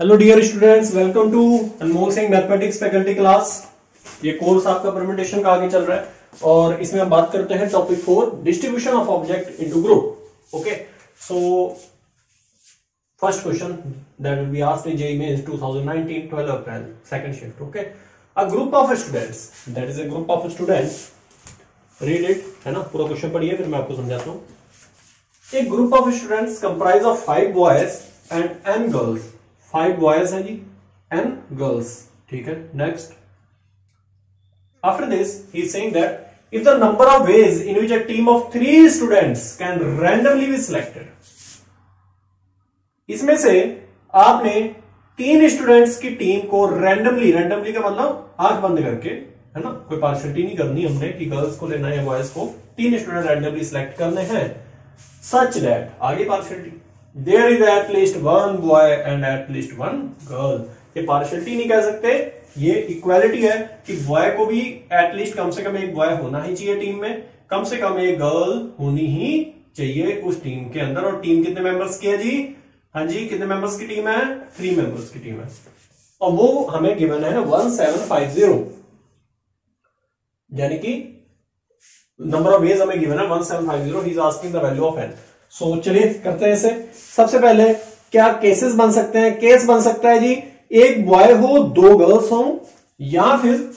Hello dear students welcome to Anmol Singh mathematics faculty class ये course आपका permutation का आगे चल रहा है। और इसमें हम बात करते हैं topic four distribution of object into group okay so first question that will be asked in JEE mains 2019 12 April second shift okay a group of students that is a group of students read it है ना? पूरा question पढ़िए, फिर मैं आपको समझाता हूँ। एक group of students comprise of five boys and n girls five boys है जी एंड गर्ल्स ठीक है next after this he saying that if the number of ways in which a team of three students can randomly be selected इसमें से आपने तीन students की team को रैंडमली रैंडमली का मतलब आँख बंद करके, है ना? कोई पार्शलिटी नहीं करनी हमने कि गर्ल्स को लेना है बॉयज़ को। तीन स्टूडेंट रैंडमली सिलेक्ट करने हैं। सच दैट आगे partiality there is at least one boy and at least one girl ये पार्शलिटी नहीं कह सकते। ये इक्वालिटी है कि बॉय को भी एटलीस्ट कम से कम एक बॉय होना ही चाहिए टीम में। कम से कम एक गर्ल होनी ही चाहिए उस टीम के अंदर। और टीम कितने मेंबर्स की है जी? हाँ जी, कितने मेंबर्स की टीम है? थ्री मेंबर्स की टीम है। और वो हमें गिवन है वन सेवन फाइव ज़ीरो यानी कि नंबर ऑफ़ वेज हमें गिवन है one seven five zero value of n so चलिए करते हैं इसे। सबसे पहले, क्या केसेस बन सकते हैं? केस बन सकता है जी, एक बॉय हो, दो गर्ल्स हो, या फिर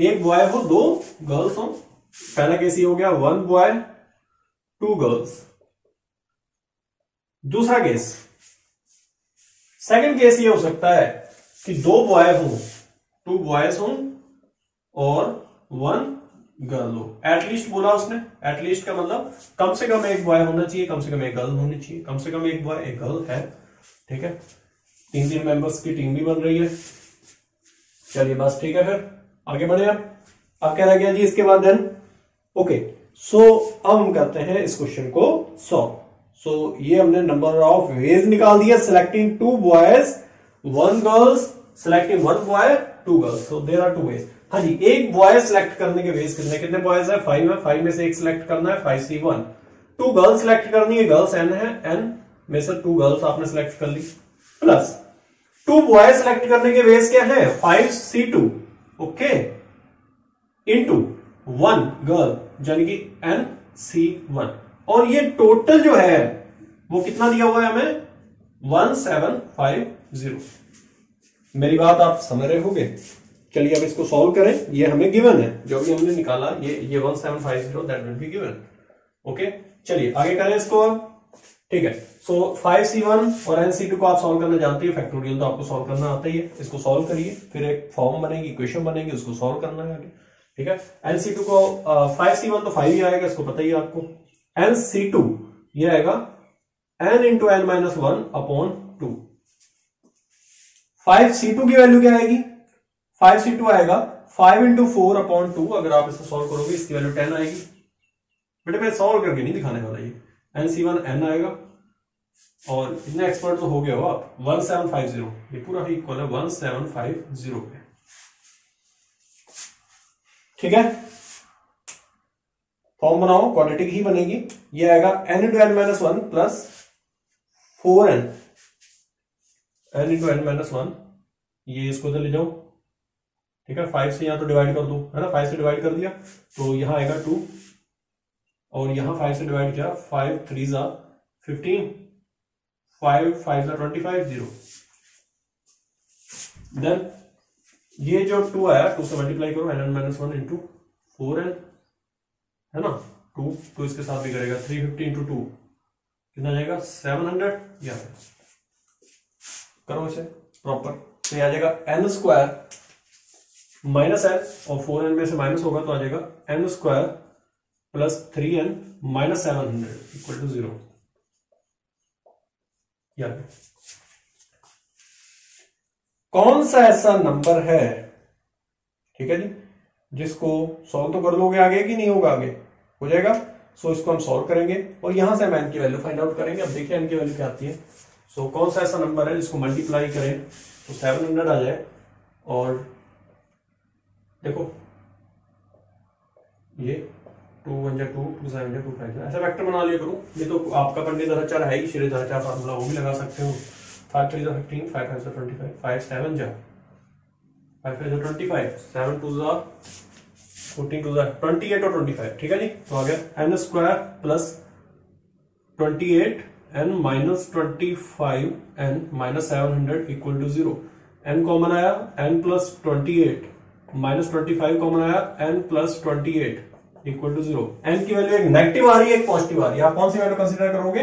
एक बॉय हो, दो गर्ल्स हो। पहला केस ये हो गया वन बॉय टू गर्ल्स दूसरा केस सेकंड केस ये हो सकता है कि दो बॉय हो टू बॉयज़ हो, और वन गर्ल हो। एटलीस्ट बोला उसने। एटलीस्ट का मतलब कम से कम एक बॉय होना चाहिए, कम से कम एक गर्ल होनी चाहिए। कम से कम एक बॉय एक गर्ल है। ठीक है? तीन तीन मेंबर्स की टीम भी बन रही है। चलिए, बस ठीक है फिर। आगे बढ़े आप। अब क्या रह गया जी इसके बाद देन ओके सो अब हम करते हैं इस क्वेश्चन को सॉल्व सो ये हमने नंबर ऑफ़ वेज निकाल दिया selecting two boys one girls selecting one boy two girls so there are two ways हाँ जी, एक बॉय सिलेक्ट करने के बेस कितने कितने बॉयज़ है? फाइव है। फाइव में से एक सिलेक्ट करना है five C one two girls select करनी है गर्ल्स एन है। एन में से टू गर्ल्स आपने सिलेक्ट कर ली। प्लस टू बॉय सिलेक्ट करने के वेज क्या है? Five C two okay into one girl यानी कि एन सी वन और ये टोटल जो है, वो कितना दिया हुआ है हमें? वन सेवन फाइव ज़ीरो मेरी बात आप समझ रहे होगे? चलिए अब इसको सॉल्व करें। ये हमें गिवन है। जो भी हमने निकाला, ये ये one seven five zero that will be given okay चलिए, आगे करें इसको अब। ठीक है। सो फाइव सी वन और एन सी टू को आप सॉल्व करना जानते हैं। फैक्टोरियल तो आपको सॉल्व करना आता ही है। इसको सॉल्व करिए। फिर एक फॉर्म बनेगी इक्वेशन बनेगी, उसको सॉल्व करना है आगे। ठीक है? एन सी टू को फाइव सी वन तो फाइव ही आएगा, इसको पता ही आपको। एन सी टू ये आएगा। N into n minus one upon two five C two की वैल्यू क्या आएगी? फाइव सी टू आएगा, five into four upon two, अगर आप इसे सॉल्व करोगे, इसकी वैल्यू टेन आएगी। बेटे, मैं सॉल्व करके नहीं दिखाने वाला ये। एन सी वन एन आएगा। और इतने एक्सपर्ट तो हो गया हो आप। वन सेवन फाइव ज़ीरो ये पूरा ही इक्वल है। वन सेवन फाइव ज़ीरो पे। ठीक है? फॉर्म बनाओ। क्वाड्रेटिक ही बनेगी। ये आएगा n into n minus one plus four n n into n minus one ये इसको इधर ले जाओ। ठीक है फाइव से यहाँ तो डिवाइड कर दो, है ना? फाइव से डिवाइड कर दिया तो यहाँ आएगा टू और यहाँ फाइव से डिवाइड किया फाइव थ्री जा फिफ्टीन फाइव फाइव जा ट्वेंटी फाइव ज़ीरो देन ये जो टू आया टू से मल्टीप्लाई करो n n minus one into four n है ना? टू तो इसके साथ भी करेगा थ्री फिफ्टी इंटू टू कितना जाएगा? सेवन हंड्रेड या करो इसे प्रॉपर तो ये आ जाएगा एन स्क्वायर माइनस एन और फोर एन में से माइनस होगा तो आ जाएगा n square plus three n minus seven hundred equal to zero. कौन सा ऐसा नंबर है ठीक है जी जिसको सॉल्व तो कर लोगे आगे कि नहीं होगा आगे? हो जाएगा? सो so, इसको हम सॉल्व करेंगे और यहाँ से हम एन की वैल्यू फाइंड आउट करेंगे। अब देखिए एन की वैल्यू क्या आती है। सो so, कौन सा ऐसा नंबर है जिसको मल्टीप्लाई करें तो सेवन हंड्रेड आ जाए और देखो। ये टू वन जा टू टू सेवन जा टू फाइव ऐसा वेक्टर बना लिया करो। ये तो आपका पंडित धराचार है ही, श्री धराचार फार्मूला वो भी लगा सकते हो। फाइव थ्री जो फिफ्टीन, फाइव फाइव जो ट्वेंटी फाइव फाइव सेवन जो। फाइव फाइव जो ट्वेंटी फाइव, सेवन टू जो फोर्टीन टू जो ट्वेंटी एट और ट्वेंटी फाइव। ठीक है जी? तो आ गया। N square plus twenty eight n minus twenty five n minus seven hundred equal to zero n common आया। N plus twenty eight minus twenty five common आया n plus twenty eight equal to zero n की value एक negative आ रही है, एक positive आ रही है। आप कौन सी वैल्यू कंसिडर करोगे?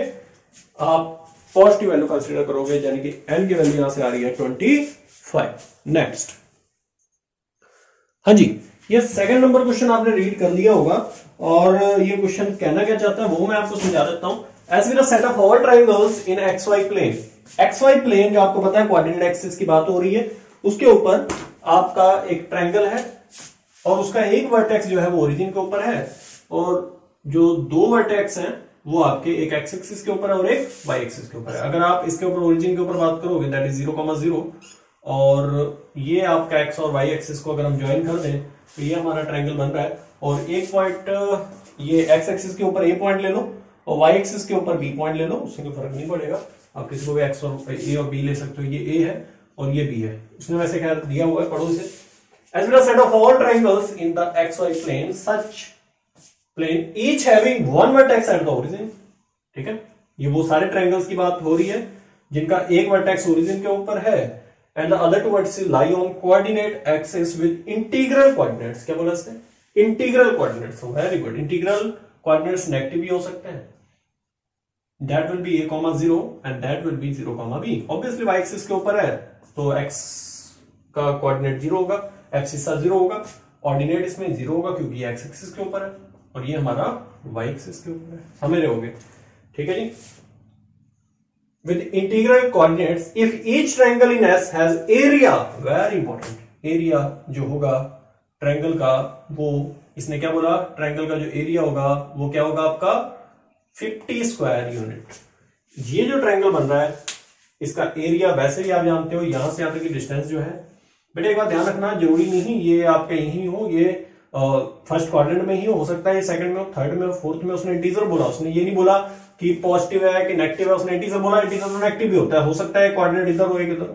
आप पॉजिटिव वैल्यू कंसिडर करोगे, यानी कि एन की वैल्यू यहाँ से आ रही है ट्वेंटी फाइव नेक्स्ट हाँ जी, ये सेकंड नंबर क्वेश्चन आपने रीड कर लिया होगा, और ये क्वेश्चन कहना क्या चाहता है, वो मैं आपको समझा देता हूँ। S will set of all triangles in x y plane x y plane जो आपको पता है कोऑर्डिनेट एक्सिस की बात हो रही है, उसके ऊपर आपका एक ट्रायंगल है और उसका एक वर्टेक्स जो है वो ओरिजिन के ऊपर है और जो दो वर्टेक्स हैं, वो आपके एक एक्स एक्सिस के ऊपर है और एक वाई एक्सिस के ऊपर है। अगर आप इसके ऊपर ओरिजिन के ऊपर बात करोगे that is zero comma zero और ये आपका एक्स और वाई एक्सिस को अगर हम ज्वाइन कर दें तो ये हमारा ट्रायंगल बन रहा है। और एक पॉइंट ये एक्स एक्सिस के ऊपर ए पॉइंट ले लो और वाई एक्सिस के ऊपर बी पॉइंट ले लो, उससे कोई फ़र्क नहीं पड़ेगा। आप किसी को भी एक्स और ए और बी ले सकते हो, ये ए है। और ये बी है। उसने वैसे क्या दिया हुआ है पढ़ो इसे as well as set of all triangles in the xy plane, such plane, each having one vertex at the origin, ठीक है? ये वो सारे ट्रायंगल्स की बात हो रही है, जिनका एक वर्टेक्स ओरिजिन के ऊपर है and the other two vertices lie on coordinate axis with integral coordinates क्या बोला इसने? Integral coordinates very good integral coordinates negative भी हो सकते हैं। That will be a comma zero and that will be zero comma b obviously y axis के ऊपर है। तो एक्स का कोऑर्डिनेट ज़ीरो होगा एक्स हिस्सा ज़ीरो होगा ऑर्डिनेट इसमें ज़ीरो होगा क्योंकि एक्स एक्सिस के ऊपर है और ये हमारा वाई एक्सिस के ऊपर है। समझ रहे होगे। ठीक है जी? With integral coordinates, if each triangle in S has area, very important, area जो होगा ट्रायंगल का, वो इसने क्या बोला? ट्रायंगल का जो एरिया होगा, वो क्या होगा आपका? 50 स्क्वायर यूनिट ये जो ट्रायंगल बन रहा है इसका एरिया वैसे भी आप जानते हो, यहाँ से यहाँ तक की डिस्टेंस जो है। बेटा, एक बात ध्यान रखना, ज़रूरी नहीं ये आपके यही हो ये फ़र्स्ट क्वाड्रेंट में ही हो सकता है सेकंड में थर्ड में फोर्थ में उसने इंटीजर बोला, उसने ये नहीं बोला कि पॉजिटिव है कि नेगेटिव है, उसने इंटीजर बोला इंटीजर तो नेगेटिव भी होता है, हो सकता है क्वाड्रेंट इधर हो, एक इधर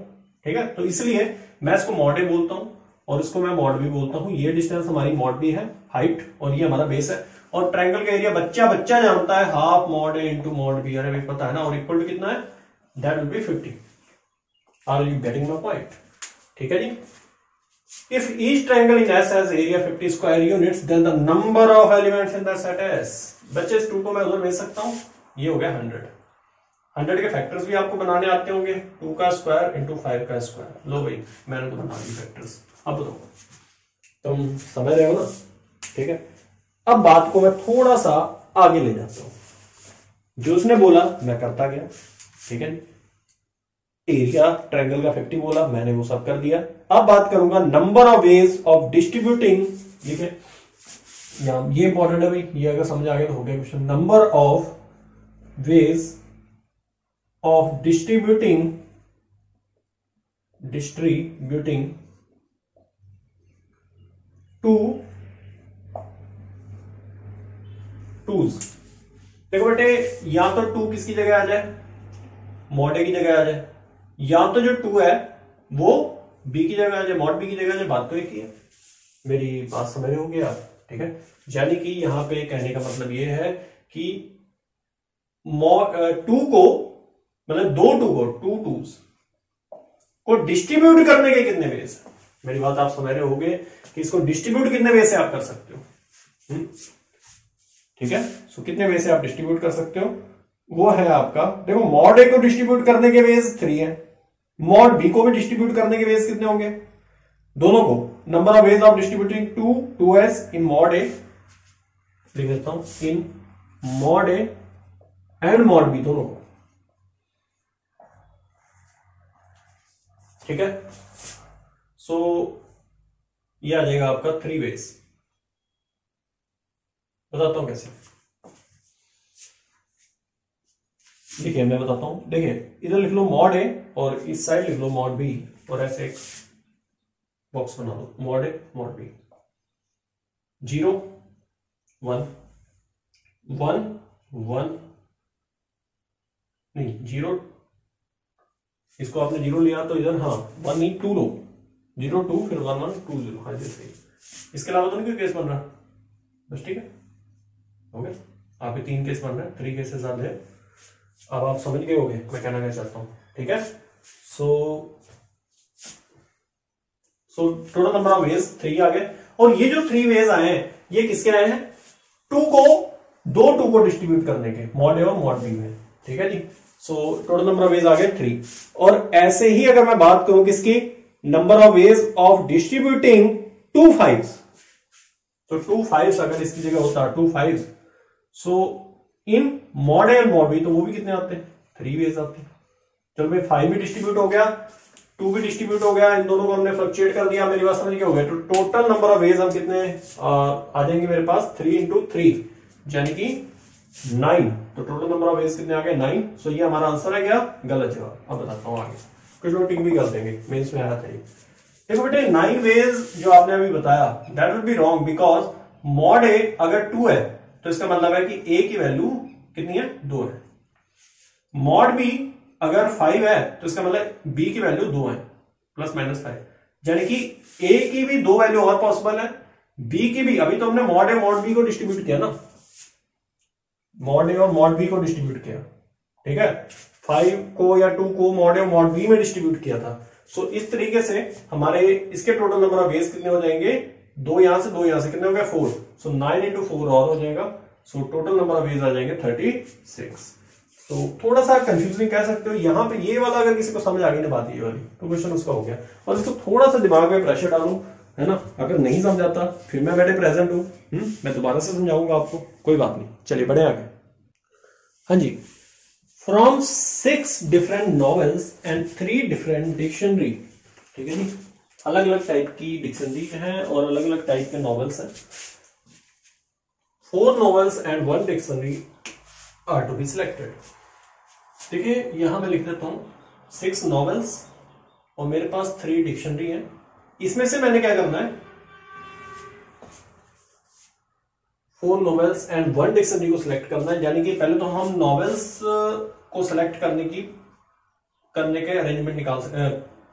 ठीक है? तो इसलिए मैं इसको मॉडे बोलता हूँ, और इसको मैं मॉड भी बोलता हूँ। ये डिस्टेंस हमारी मॉड भी है हाइट और ये हमारा बेस है। और ट्रायंगल का एरिया बच्चा बच्चा जानता है half mod a into mod b अरे पता है ना, और इक्वल टू कितना है? That will be fifty are you getting my point ठीक है जी? If each triangle in S has area 50 square units, then the number of elements in the set S. बच्चे इस टू को मैं उधर भेज सकता हूँ। ये हो गया 100 100 के फैक्टर्स भी आपको बनाने आते होंगे। टू का स्क्वायर इंटू फाइव का स्क्वायर लो भाई मैंने तो बना दी फैक्टर्स अब बताओ। तुम समझ रहे हो ना। ठीक है? अब बात को मैं थोड़ा सा आगे ले जाता हूँ। जो उसने बोला मैं करता गया। ठीक है? एरिया ट्रायंगल का 50 बोला, मैंने वो सब कर दिया। अब बात करूँगा number of ways of distributing ठीक है? ये इंपॉर्टेंट है भाई, ये अगर समझ आ गया तो हो गया question number of ways of distributing distributing two twos देखो बेटे, या तो टू किसकी जगह आ जाए? मॉडे की जगह आ जाए। या तो जो टू है, वो बी की जगह आ जाए, मॉड बी की जगह आ जाए, बात तो एक ही है। मेरी बात समझ होंगे आप? ठीक है? यानी कि यहाँ पे कहने का मतलब ये है कि टू को मतलब दो टू को टू टूज को डिस्ट्रीब्यूट करने के कितने वेज है? मेरी बात आप समझ रहे होगे कि इसको डिस्ट्रीब्यूट कितने वे से आप कर सकते हो। हम्म? ठीक है? सो कितने वे से आप डिस्ट्रीब्यूट कर सकते हो? वो है आपका। देखो मॉड ए को डिस्ट्रीब्यूट करने के वेज थ्री है। मॉड बी को भी डिस्ट्रीब्यूट करने के वेज कितने होंगे? दोनों को। Number of ways of distributing two twos in mod a लिख देता हूँ in mod a and mod b दोनों को। ठीक है? सो so, ये आ जाएगा आपका थ्री वेज बताता हूँ कैसे। देखिए मैं बताता हूँ। देखिए, इधर लिख लो मॉड ए और इस साइड लिख लो मॉड बी और ऐसे एक बॉक्स बना दो। Mod a mod b zero one one one नहीं ज़ीरो इसको आपने ज़ीरो लिया तो इधर हाँ वन नहीं टू लो। ज़ीरो टू फिर वन वन टू ज़ीरो हाँ जी, सही। इसके अलावा तो नहीं कोई केस बन रहा। बस ठीक है? ओके आप तीन केस बन रहे हैं। थ्री केसेस आर देयर अब आप समझ गए होगे, मैं कहना क्या चाहता हूँ। ठीक है? So so total number of ways three आ गए और ये जो थ्री वेज आए हैं, ये किसके आए हैं? टू को, दो टू को डिस्ट्रीब्यूट करने के मॉड ए और मॉड बी में। ठीक है जी? So total number of ways आ गए थ्री और ऐसे ही अगर मैं बात करूँ किसकी? Number of ways of distributing two five तो टू फाइव अगर इसकी जगह होता two five so in mod A mod B तो वो भी कितने आते हैं? थ्री वेज आते हैं। चलो भाई फाइव भी डिस्ट्रीब्यूट हो गया टू भी डिस्ट्रीब्यूट हो गया इन दोनों को हमने फ्लक्चुएट कर दिया मेरी बात समझ के हो गया तो टोटल नंबर ऑफ़ वेज हम कितने आ, आ जाएँगे मेरे पास? थ्री इंटू थ्री यानी कि नाइन तो टोटल नंबर ऑफ़ वेज कितने आ गए? नाइन सो ये हमारा आंसर है क्या गलत जवाब। अब बताता हूँ आगे। कुछ लोग टिक भी कर देंगे मेन्स में आया था देखो बेटे नाइन वेज जो आपने अभी बताया that will be wrong because mod A अगर टू है तो इसका मतलब है कि ए की वैल्यू कितनी है? दो है। मॉड बी अगर फाइव है तो इसका मतलब बी की वैल्यू दो है प्लस माइनस फाइव यानी कि ए की भी दो वैल्यू और पॉसिबल है बी की भी। अभी तो हमने मॉड ए मॉड बी को डिस्ट्रीब्यूट किया ना। मॉड ए और मॉड बी को डिस्ट्रीब्यूट किया। ठीक है? फाइव को या टू को मॉड ए मॉड बी में डिस्ट्रीब्यूट किया था। सो so, इस तरीके से हमारे इसके टोटल नंबर ऑफ़ बेस कितने हो जाएँगे? दो यहाँ से दो यहाँ से कितने हो गए four. So nine into four और हो जाएगा। So total number of base आ जाएँगे थर्टी सिक्स तो थोड़ा सा कंफ्यूजिंग कह सकते हो। यहाँ पे ये वाला अगर किसी को समझ आ गई ना बात ये वाली तो क्वेश्चन उसका हो गया। और इसको थोड़ा सा दिमाग में प्रेशर डालू है ना? अगर नहीं समझ आता फिर मैं बैठे प्रेजेंट हूँ। हम्म, मैं दोबारा से समझाऊँगा आपको। कोई बात नहीं। चलिए बढ़े आगे। हाँ जी। From six different novels and three different dictionary ठीक है जी? अलग अलग टाइप की डिक्शनरी है और अलग अलग टाइप के नॉवेल्स हैं। Four novels and one dictionary are to be selected देखिए, यहाँ मैं लिख देता हूँ सिक्स नॉवेल्स और मेरे पास थ्री डिक्शनरी है। इसमें से मैंने क्या करना है? Four novels and one dictionary को सिलेक्ट करना है। यानी कि पहले तो हम नॉवेल्स को सिलेक्ट करने की, करने के अरेंजमेंट निकाल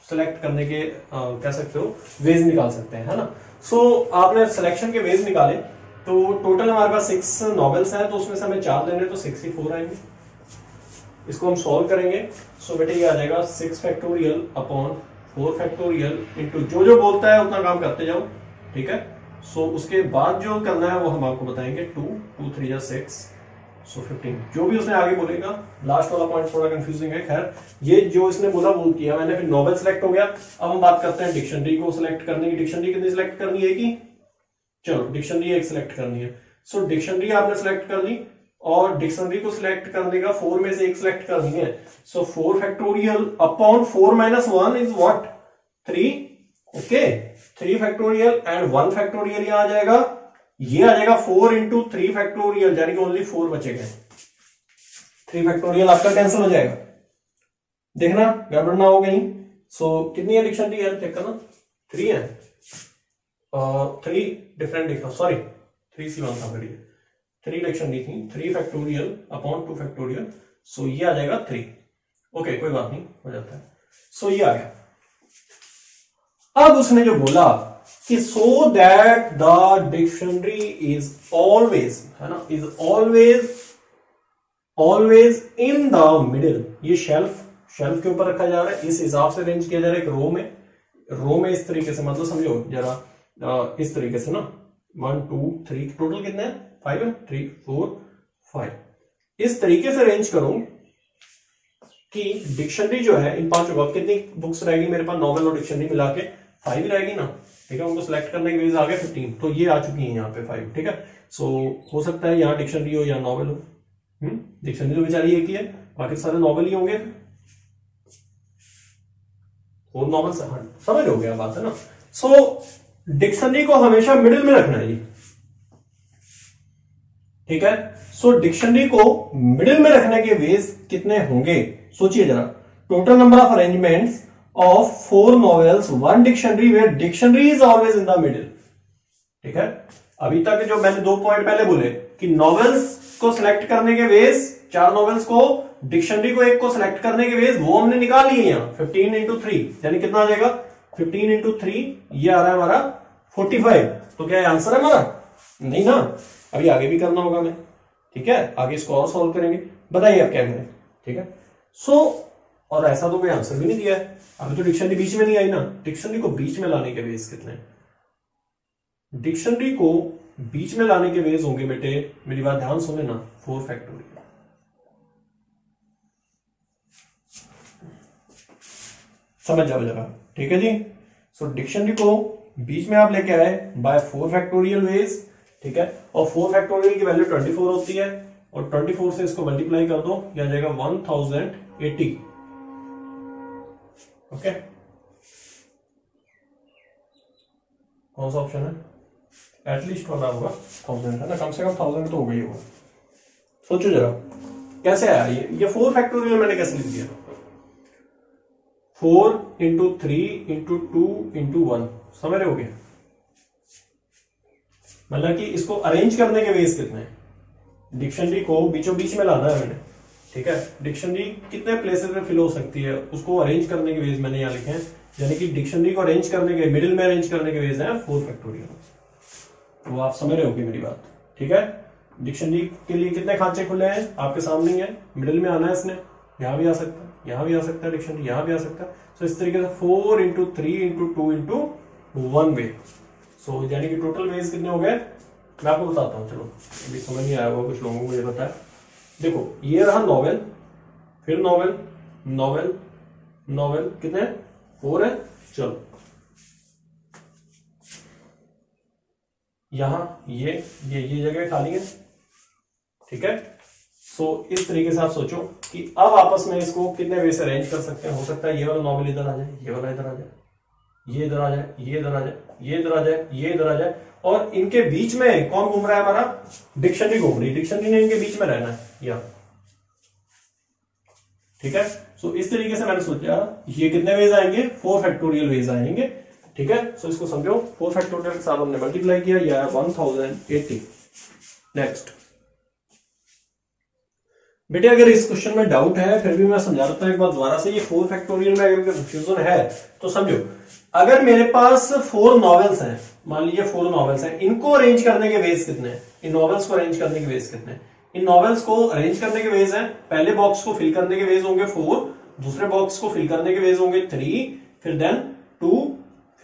सेलेक्ट करने के आ, कह सकते हो वेज निकाल सकते हैं है ना? सो so, आपने सिलेक्शन के वेज निकाले तो टोटल हमारे पास सिक्स नॉवेल्स हैं तो उसमें से हमें चार लेने तो सिक्स ही फोर आएँगे। इसको हम सॉल्व करेंगे सो बेटे ये आ जाएगा six factorial upon four factorial into जो जो बोलता है उतना काम करते जाओ ठीक है? सो so, उसके बाद जो करना है वो हम आपको बताएँगे टू टू थ्री या सिक्स सो फिफ्टीन जो भी उसने आगे बोलेगा लास्ट वाला पॉइंट थोड़ा कंफ्यूजिंग है खैर। ये जो इसने बोला वो किया मैंने फिर नॉवल सेलेक्ट हो गया। अब हम बात करते हैं डिक्शनरी को सिलेक्ट करने की। डिक्शनरी कितनी सिलेक्ट करनी है कि? चलो डिक्शनरी एक सिलेक्ट करनी है। सो so, डिक्शनरी आपने सिलेक्ट कर ली और डिक्शनरी को सिलेक्ट करने का फोर में से एक सिलेक्ट करनी है। So four factorial upon four minus one is what three okay three factorial and one factorial आ जाएगा। ये आ जाएगा फोर इंटू थ्री फैक्टोरियल यानी कि ओनली फोर बचेगा। थ्री फैक्टोरियल आपका कैंसिल हो जाएगा। देखना गड़बड़ ना हो गई सो so, कितनी है डिक्शनरी है चेक करना। थ्री है। Three different dictionary sorry three C one था बड़ी थ्री डिक्शनरी थी three factorial upon two factorial so ये आ जाएगा थ्री ओके कोई बात नहीं हो जाता है। सो so, ये आ गया। अब उसने जो बोला कि so that the dictionary is always है ना is always always in the middle ये शेल्फ शेल्फ के ऊपर रखा जा रहा है। इस हिसाब से अरेंज किया जा रहा है एक रो में। रो में इस तरीके से मतलब समझो जरा इस तरीके से ना। वन टू थ्री टोटल कितने हैं? फाइव है? थ्री फोर फाइव इस तरीके से अरेंज करूँ कि डिक्शनरी जो है, इन पाँचों का कितनी बुक्स रहेगी मेरे पास? नॉवल और डिक्शनरी मिला के फाइव रहेगी ना। ठीक है उनको सिलेक्ट करने के वेज आ गए फिफ्टीन तो ये आ चुकी है यहाँ पे फाइव ठीक है? सो हो सकता है यहाँ डिक्शनरी हो या नॉवल हो। डिक्शनरी हम्म, तो बेचारी एक ही है बाकी सारे नॉवल ही होंगे। वो नॉवल समझ हो गया बात है ना? सो so, डिक्शनरी को हमेशा मिडिल में रखना है ठीक है? सो so, डिक्शनरी को मिडिल में रखने के वेज कितने होंगे? सोचिए जरा। Total number of arrangements of four novels one dictionary where dictionary is always in the middle ठीक है? अभी तक जो मैंने दो पॉइंट पहले बोले कि नॉवेल्स को सिलेक्ट करने के वेज चार नॉवेल्स को डिक्शनरी को एक को सिलेक्ट करने के वेज वो हमने निकाल लिए यहाँ। फिफ्टीन इंटू थ्री यानी कितना आ जाएगा? फिफ्टीन इंटू थ्री ये आ रहा है हमारा फोर्टी फाइव तो क्या आंसर है हमारा? नहीं ना? अभी आगे भी करना होगा हमें। ठीक है? आगे इसको और सॉल्व करेंगे। बताइए आप क्या करें। ठीक है? सो so, और ऐसा तो कोई आंसर भी नहीं दिया है। अभी तो डिक्शनरी बीच में नहीं आई ना। डिक्शनरी को बीच में लाने के वेज कितने डिक्शनरी को बीच में लाने के वेज होंगे बेटे। मेरी बात ध्यान सुने ना। फोर फैक्टोरियल समझ जाओ जरा। ठीक है जी? सो डिक्शनरी को बीच में आप लेके आए बाय फोर फैक्टोरियल वेज ठीक है? और फोर फैक्टोरियल की वैल्यू ट्वेंटी फोर होती है। और ट्वेंटी फोर से इसको मल्टीप्लाई कर दो, क्या जाएगा? वन थाउज़ेंड एटी ओके कौन सा ऑप्शन है? एटलीस्ट वाला होगा। थाउज़ेंड है ना? कम से कम थाउज़ेंड तो हो गई होगा। सोचो जरा। कैसे आया ये? ये फोर फैक्टोरियल मैंने कैसे लिख दिया? Four into three into two into one समझ रहे हो गया मतलब कि इसको अरेंज करने के वेज कितने डिक्शनरी को बीचों बीच में लाना है मैंने। ठीक है? डिक्शनरी कितने प्लेसेस में फिल हो सकती है? उसको अरेंज करने के वेज मैंने यहाँ लिखे हैं। यानी कि डिक्शनरी को अरेंज करने के मिडिल में अरेंज करने के वेज है फोर फैक्टोरियल तो आप समझ रहे हो मेरी बात। ठीक है? डिक्शनरी के लिए कितने खांचे खुले हैं? आपके सामने ही है। मिडिल में आना है इसने। यहाँ भी आ सकता है। यहाँ भी आ सकता है डिक्शनरी यहाँ भी आ सकता है। सो इस तरीके से four into three into two into one way so यानी कि टोटल वेज कितने हो गए? मैं आपको बताता हूँ। चलो, अभी समझ नहीं आया होगा, कुछ लोगों को मुझे है। देखो ये रहा नॉवेल फिर नॉवेल नॉवेल नॉवेल कितने फोर है? चलो। यहाँ ये ये ये जगह खाली है। ठीक है? सो so, इस तरीके से आप सोचो कि अब आपस में इसको कितने वे से अरेंज कर सकते हैं। हो सकता है ये वाला नॉवेल इधर आ जाए ये वाला इधर आ जाए ये इधर आ जाए ये इधर आ जाए ये इधर आ जाए ये इधर आ जाए। और इनके बीच में कौन घूम रहा है हमारा? डिक्शनरी घूम रही डिक्शनरी ने इनके बीच में रहना है। या ठीक है? सो so, इस तरीके से मैंने सोचा ये कितने वेज आएँगे? फोर फैक्टोरियल वेज आएँगे। ठीक है? सो so, इसको समझो। फोर फैक्टोरियल के साथ हमने मल्टीप्लाई किया या वन थाउज़ेंड एट्टी नेक्स्ट बेटे अगर इस क्वेश्चन में डाउट है फिर भी मैं समझा देता हूँ एक बार दोबारा से ये फोर फैक्टोरियल में अगर कंफ्यूजन है तो समझो। अगर मेरे पास फोर नॉवेल्स हैं मान लीजिए फोर नॉवेल्स हैं इनको अरेंज करने के वेज कितने इन नॉवेल्स को अरेंज करने के वेज कितने इन नॉवेल्स को अरेंज करने के वेज हैं। पहले बॉक्स को फिल करने के वेज होंगे फोर दूसरे बॉक्स को फिल करने के वेज होंगे थ्री फिर देन टू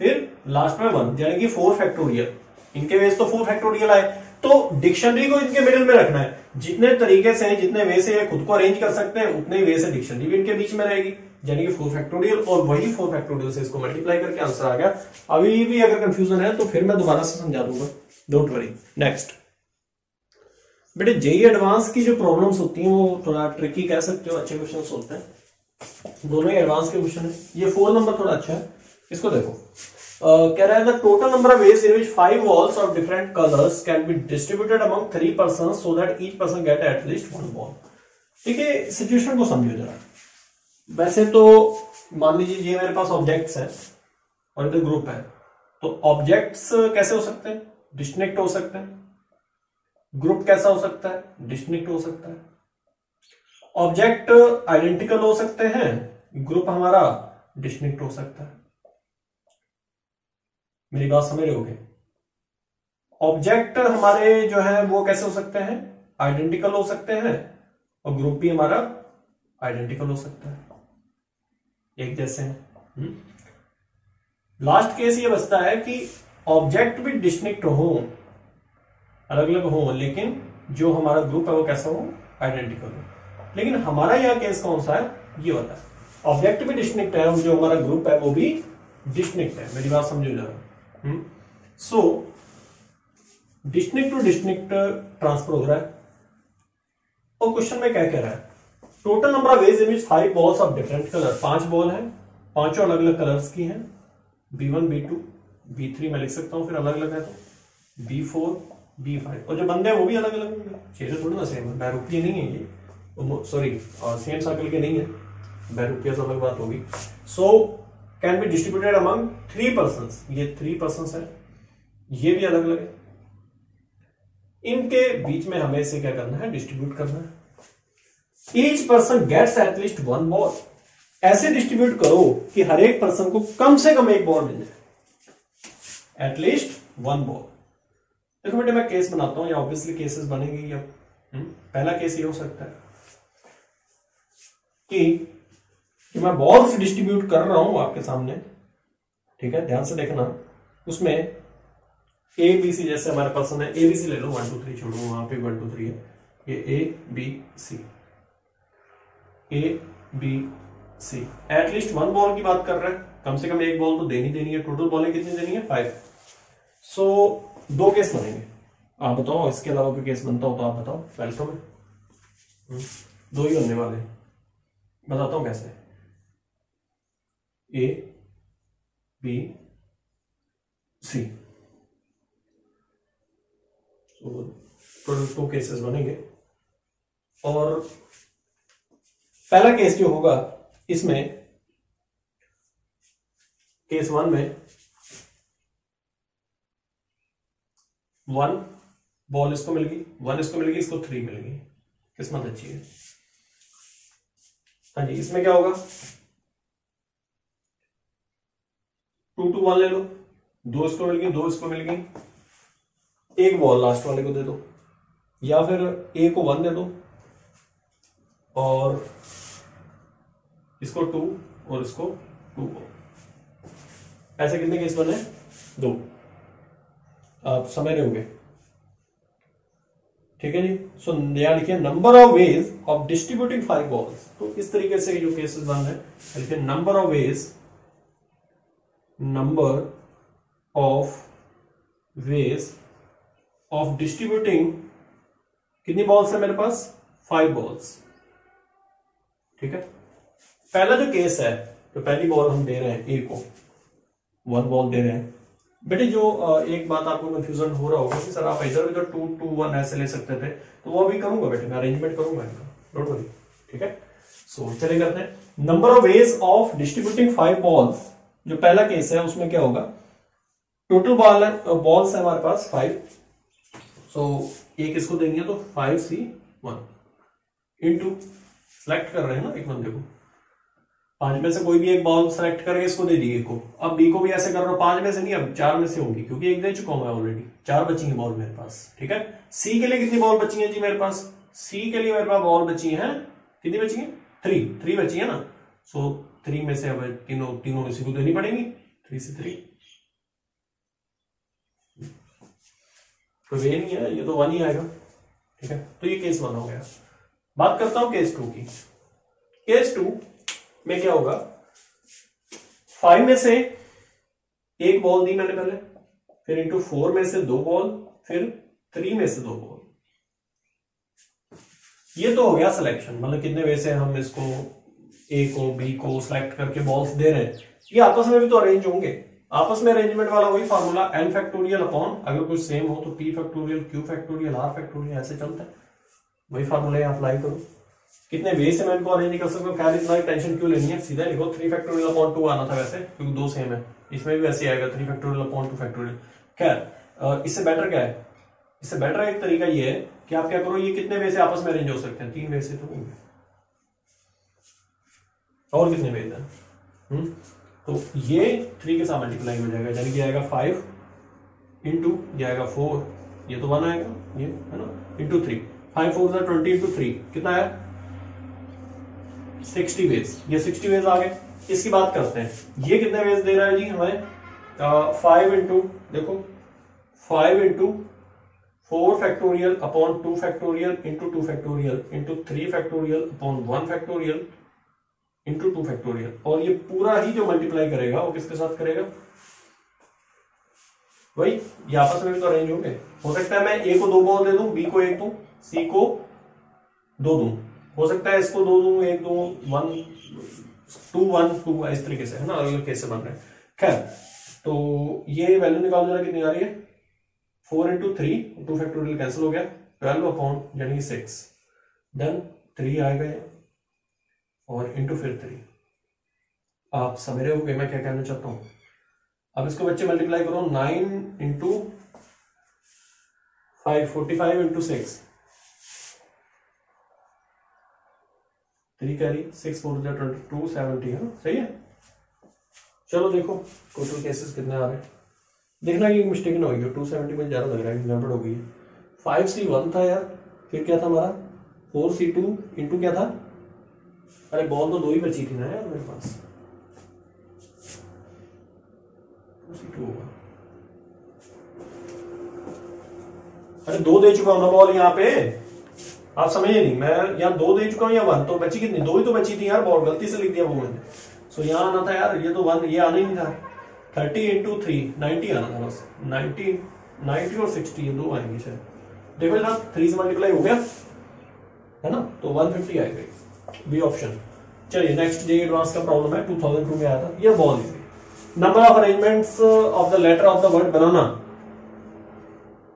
फिर लास्ट में वन यानी कि फोर फैक्टोरियल इनके वेज तो फोर फैक्टोरियल आए। तो डिक्शनरी को इनके मिडिल में रखना है। जितने तरीके से, जितने वे से खुद को अरेंज कर सकते हैं, उतने वे से डिक्शनरी भी इनके बीच में रहेगी। यानी कि फोर फैक्टोरियल और वही फोर फैक्टोरियल से इसको मल्टीप्लाई करके आंसर आ गया। अभी भी अगर कंफ्यूजन है तो फिर मैं दोबारा से समझा दूँगा। डोंट वरी नेक्स्ट बेटे, जेई एडवांस की जो प्रॉब्लम्स होती हैं, वो थोड़ा ट्रिकी कह सकते हो, अच्छे क्वेश्चन होते हैं। दोनों ही एडवांस के क्वेश्चन है। ये फोर नंबर थोड़ा अच्छा है। इसको देखो। कह रहा है the total number of ways in which five balls of different colours can be distributed among three person so that each person get at least one ball ठीक है सिचुएशन को समझो जरा। वैसे तो मान लीजिए, ये मेरे पास ऑब्जेक्ट्स है और इधर ग्रुप है। तो ऑब्जेक्ट्स कैसे हो सकते हैं? डिस्कनेक्ट हो सकते हैं। ग्रुप कैसा हो सकता है? डिस्कनेक्ट हो सकता है। ऑब्जेक्ट आइडेंटिकल हो सकते हैं, ग्रुप हमारा डिस्कनेक्ट हो सकता है। मेरी बात समझ रहे ऑब्जेक्ट हमारे जो है, वो कैसे हो सकते हैं? आइडेंटिकल हो सकते हैं और ग्रुप भी हमारा आइडेंटिकल हो सकता है। एक जैसे हैं। लास्ट हम्म। केस ये बचता है कि ऑब्जेक्ट भी डिस्टिंक्ट हो अलग अलग हो, लेकिन जो हमारा ग्रुप है वो कैसा हो? आइडेंटिकल हो। लेकिन हमारा यहाँ केस कौन सा है? ये होता है ऑब्जेक्ट भी डिस्टिंक्ट है जो हमारा ग्रुप है वो भी डिस्टिंक्ट है। मेरी बात समझो जरा so distinct two distinct transfer हो रहा है। और क्वेश्चन में क्या कह रहा है? Total number of ways image five balls of different colour पाँच बॉल है, पाँचों अलग अलग कलर्स की हैं। B one B two B three मैं लिख सकता हूँ, फिर अलग अलग है तो। बी फोर बी फाइव और जो बंदे हैं, वो भी अलग अलग होंगे। चेहरे थोड़ी ना सेम है। बैरूपिया नहीं है ये। सॉरी सेम सर्कल के नहीं है। बैरूपिया तो अलग बात होगी। So can be distributed among three person ये थ्री पर्सन है। ये भी अलग अलग है। इनके बीच में हमें इसे क्या करना है? डिस्ट्रीब्यूट करना है। Each person gets at least one ball ऐसे डिस्ट्रीब्यूट करो कि हर एक पर्सन को कम से कम एक बॉल मिल जाए। एटलीस्ट वन बॉल देखो बेटे मैं केस बनाता हूँ या ऑब्वियसली केसेस बनेंगे या हम्म, पहला केस ये हो सकता है कि कि मैं बॉल्स डिस्ट्रीब्यूट कर रहा हूँ आपके सामने ठीक है? ध्यान से देखना। उसमें ए बी सी जैसे हमारे पास है ए बी सी ले लो। वन टू थ्री छोड़ो वहाँ पे वन टू थ्री है। ये A B C A B C at least one ball की बात कर रहे हैं। कम से कम एक बॉल तो देनी देनी है। टोटल बॉलें कितनी देनी है? फाइव सो so, दो केस बनेंगे। आप बताओ इसके अलावा कोई केस बनता हो तो आप बताओ वेलकम है हम्म, दो ही होने वाले बताता हूँ कैसे। A B C total two cases बनेंगे। और पहला केस जो होगा इसमें केस वन में वन बॉल इसको मिल गई वन इसको मिल गई इसको थ्री मिल गई किस्मत अच्छी है। हाँ जी, इसमें क्या होगा? टू टू वन ले लो। दो इसको मिल गई दो इसको मिल गई एक बॉल लास्ट वाले को दे दो। या फिर ए को वन दे दो। और इसको टू और इसको टू को ऐसे कितने केस बने? दो। आप समझ रहे होंगे। ठीक है जी? सो यहाँ लिखिए number of ways of distributing five balls तो इस तरीके से जो केसेस बन रहे हैं लिखिए number of ways number of ways of distributing कितनी बॉल्स है मेरे पास? फाइव बॉल्स ठीक है? पहला जो केस है तो पहली बॉल हम दे रहे हैं ए को वन बॉल दे रहे हैं। बेटे, जो एक बात आपको कंफ्यूजन हो रहा होगा कि सर आप इधर उधर टू टू वन ऐसे ले सकते थे तो वो अभी करूँगा बेटे, मैं अरेंजमेंट करूँगा इनका डोंट वरी ठीक है? सो चले करते हैं number of ways of distributing five balls जो पहला केस है, उसमें क्या होगा? टोटल बॉल बॉल्स है हमारे पास फाइव सो एक इसको देंगे तो five C one into select कर रहे हैं ना, एक बंदे को। पाँच में से कोई भी एक बॉल सेलेक्ट करके इसको दे दिए को। अब बी को भी ऐसे कर रहा हूँ पाँच में से नहीं, अब चार में से होंगी, क्योंकि एक दे चुका हूँ मैं ऑलरेडी चार बची है बॉल मेरे पास, ठीक है? सी के लिए कितनी बॉल बची है जी मेरे पास? सी के लिए मेरे पास बॉल बची है, कितनी बची है? थ्री थ्री बची है ना? सो थ्री में से अब तीनों तीनों में से को देनी पड़ेगी। थ्री से थ्री तो वे नहीं है, ये तो वन ही आएगा, ठीक है? तो ये केस वन हो गया। बात करता हूँ केस टू की। केस टू में क्या होगा? फाइव में से एक बॉल दी मैंने पहले, फिर इंटू फोर में से दो बॉल फिर थ्री में से दो बॉल ये तो हो गया सिलेक्शन मतलब कितने वे से हम इसको ए को बी को सिलेक्ट करके बॉल्स दे रहे हैं। ये आपस में भी तो अरेंज होंगे। आपस में अरेंजमेंट वाला वही फार्मूला एन फैक्टोरियल अपॉन अगर कुछ सेम हो तो P factorial Q factorial R factorial ऐसे चलता है। वही फार्मूला अप्लाई करो। कितने वे से मैं इनको अरेंज कर सकता हूँ क्या इतना टेंशन क्यों लेनी है? सीधा लिखो थ्री फैक्टोरियल अपॉन टू आना था वैसे, क्योंकि दो सेम है। इसमें भी वैसे आएगा three factorial upon two factorial खैर इससे बेटर क्या है? इससे बेटर एक तरीका ये है कि आप क्या करो, ये कितने वे से आपस में अरेंज हो सकते हैं? तीन वे से तो और कितने वेज है हम्म? तो ये थ्री के साथ मल्टीप्लाई हो जाएगा, यानी कि आएगा फाइव इंटू ये आएगा फोर ये तो वन आएगा, ये, है ना? Into three five four twenty into three कितना है? Sixty ways. ये सिक्सटी वेज आ गए। इसकी बात करते हैं। ये कितने वेज दे रहा है जी हमें फाइव इंटू देखो five into four factorial upon two factorial into two factorial into three factorial upon one factorial into two factorial और ये पूरा ही जो मल्टीप्लाई करेगा, वो किसके साथ करेगा? वही आपस में भी तो अरेंज होंगे। हो सकता है मैं ए को दो बॉल दे दूँ बी को एक दू सी को दो दू। हो सकता है इसको दो दू, एक दो वन टू वन टू इस तरीके से, है ना? अलग अलग कैसे बन रहे हैं। खैर तो ये वैल्यू निकाल देना कितनी आ रही है? Four into three two factorial cancel हो गया। ट्वेल्व अपॉन यानी सिक्स देन थ्री आएगा और इंटू फिर थ्री आप समझ हो गए मैं क्या कहना चाहता हूँ? अब इसको बच्चे मल्टीप्लाई करो nine into five forty five into six three carry six four twenty two seventy है सही है? चलो देखो टोटल केसेस कितने आ रहे हैं। देखना कि मिस्टेक ना होगी टू सेवेंटी मुझे ज़्यादा लग रहा है गड़बड़ हो गई फाइव सी वन था यार, फिर क्या था हमारा? फोर सी टू इंटू क्या था? अरे बॉल तो दो ही बची थी ना यार मेरे पास। अरे दो दे चुका हूँ ना बॉल यहाँ पे। आप समझे नहीं, मैं यहाँ दो दे चुका हूँ या वन तो बची कितनी? दो ही तो बची थी यार बॉल गलती से लिख दिया वो मैंने। सो यहाँ आना था यार, ये तो वन ये आना ही नहीं था। थर्टी इंटू थ्री नाइनटी आना था बस। नाइनटी नाइनटी और सिक्सटी दो आएँगे शायद। देखो जनाब थ्री से मल्टीप्लाई हो गया, है ना? तो वन फिफ्टी आएगा बी ऑप्शन चलिए नेक्स्ट जे एडवांस का प्रॉब्लम है टू थाउज़ेंड टू में आया था। ये ball easy number of arrangements of the letter of the word banana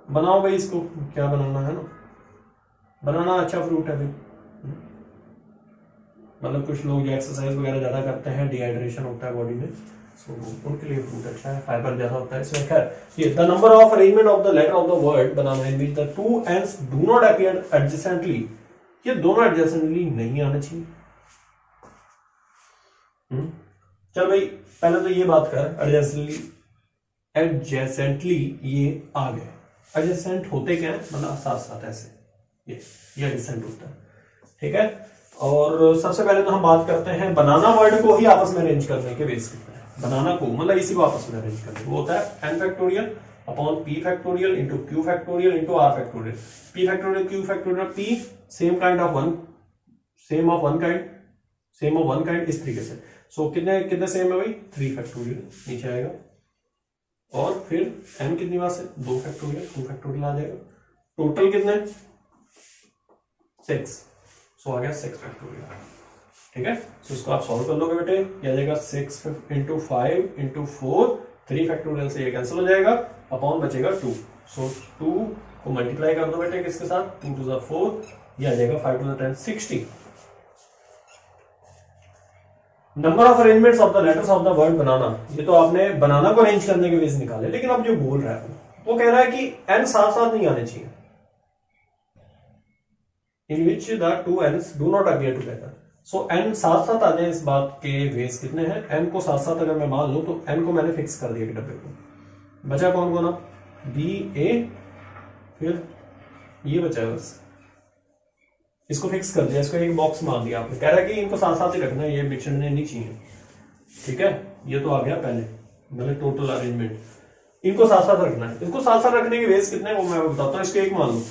बनाओ भाई इसको, क्या बनाना है ना? बनाना अच्छा फ्रूट है भाई मतलब कुछ लोग जो एक्सरसाइज वगैरह ज़्यादा करते हैं डिहाइड्रेशन होता है बॉडी में सो so, उनके लिए फ्रूट अच्छा है फाइबर ज़्यादा होता है। इसमें खैर ये the number of arrangement of the letter of the word banana in which the two N's do not appear adjacently ये दोनों एडजेसेंटली नहीं आने चाहिए। हम्म? चल भाई पहले तो ये बात कर एडजेसेंटली एडजेसेंटली ये आ गए। एडजेसेंट होते क्या है? मतलब साथ साथ ऐसे। ये एडजेसेंट होता ठीक है? और सबसे पहले तो हम बात करते हैं बनाना वर्ड को ही आपस में अरेंज करने के बेस बनाना को मतलब इसी को आपस में अरेंज करने। वो होता है N factorial upon P factorial into Q factorial into R factorial P factorial Q factorial P same kind of one same of one kind same of one kind इस तरीके से। सो कितने कितने सेम है भाई? थ्री फैक्टोरियल नीचे आएगा। और फिर एन कितनी बार से? दो फैक्टोरियल टू फैक्टोरियल आ जाएगा। टोटल कितने? सिक्स सो आ गया सिक्स फैक्टोरियल ठीक है? सो इसको आप सॉल्व कर लोगे बेटे। ये आ जाएगा six into five into four three factorial से ये कैंसिल हो जाएगा। अपॉन बचेगा टू सो टू को मल्टीप्लाई कर दो बेटे किसके साथ? टू टू फोर ये आ जाएगा five two ten sixty number of arrangements of the letters of the word banana ये तो आपने बनाना को अरेंज करने के वेज निकाले, लेकिन अब जो बोल रहा है वो कह रहा है कि एन साथ साथ नहीं आने चाहिए। In which the two N do not appear together so N साथ साथ आ जाए इस बात के वेस कितने हैं? एन को साथ साथ अगर मैं मान लू तो एन को मैंने फिक्स कर दिया कि डब्बे को। बचा कौन कौन बी ए फिर ये बचा है बस। इसको फिक्स कर दिया, इसको एक बॉक्स मान दिया आपने। कह रहा है कि इनको साथ साथ ही रखना है ये बिछड़ने नहीं चाहिए। ठीक है? ये तो आ गया पहले मतलब टोटल अरेंजमेंट इनको साथ साथ रखना है। इसको साथ साथ रखने के वेस कितने वो मैं बताता हूँ, इसको एक मान लू।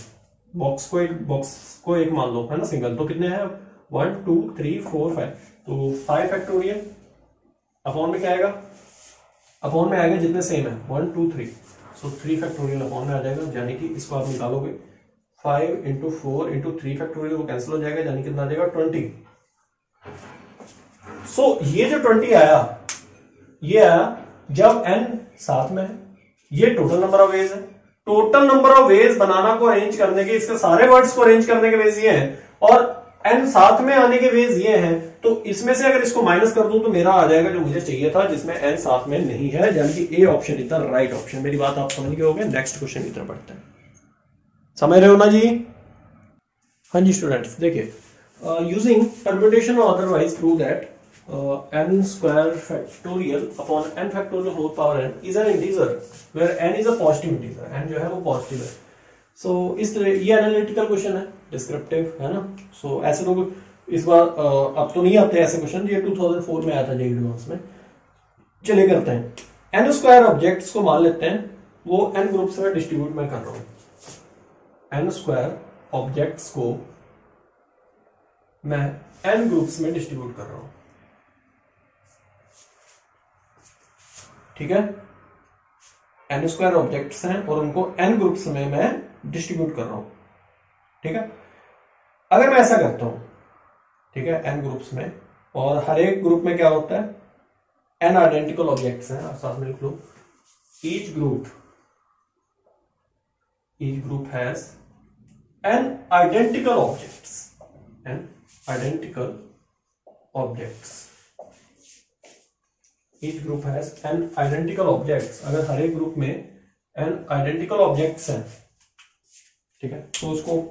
बॉक्स को एक बॉक्स को एक मान लो है ना सिंगल तो कितने हैं? One two three four five तो फाइव फैक्टोरियल अपॉन में क्या आएगा? अपॉन में आएगा जितने सेम है. One two three so three factorial upon में आ जाएगा यानी कि इसको आप निकालोगे। Five into four into three factorial को कैंसिल हो जाएगा यानी कितना आ जाएगा? ट्वेंटी सो so, ये जो ट्वेंटी आया ये आया जब एन साथ में है ये टोटल नंबर ऑफ़ वेज है। Total number of ways banana को अरेंज करने के, इसके सारे वर्ड्स को अरेंज करने के वेज ये हैं। और एन साथ में आने के वेज ये हैं। तो इसमें से अगर इसको माइनस कर दूँ तो मेरा आ जाएगा जो मुझे चाहिए था, जिसमें एन साथ में नहीं है, यानी कि A option is the right option मेरी बात आप समझ गए होंगे। नेक्स्ट क्वेश्चन की तरफ़ बढ़ते हैं। समझ रहे हो ना जी? हाँ जी स्टूडेंट्स देखिए यूजिंग परम्यूटेशन और otherwise prove that n square factorial upon n factorial whole power n is an integer where n is a positive integer n जो है वो positive है। So इस तरह ये एनालिटिकल क्वेश्चन है डिस्क्रिप्टिव है ना? So ऐसे लोग इस बार uh, अब तो नहीं आते ऐसे क्वेश्चन ये 2004 में आया था जेई एडवांस में। चलिए करते हैं। एन स्क्वायर ऑब्जेक्ट्स को मान लेते हैं वो एन ग्रुप्स में डिस्ट्रीब्यूट मैं कर रहा हूँ। एन स्क्वायर ऑब्जेक्ट्स को मैं एन ग्रुप्स में डिस्ट्रीब्यूट कर रहा हूँ। ठीक है? एन स्क्वायर ऑब्जेक्ट्स हैं और उनको एन ग्रुप्स में मैं डिस्ट्रीब्यूट कर रहा हूँ। ठीक है? अगर मैं ऐसा करता हूँ, ठीक है एन ग्रुप्स में, और हर एक ग्रुप में क्या होता है? एन आइडेंटिकल ऑब्जेक्ट्स हैं, साथ में लिख लो। Each group each group has N identical objects N identical objects each group has n identical objects. अगर हर एक ग्रुप में n identical objects हैं, ठीक है? तो उसको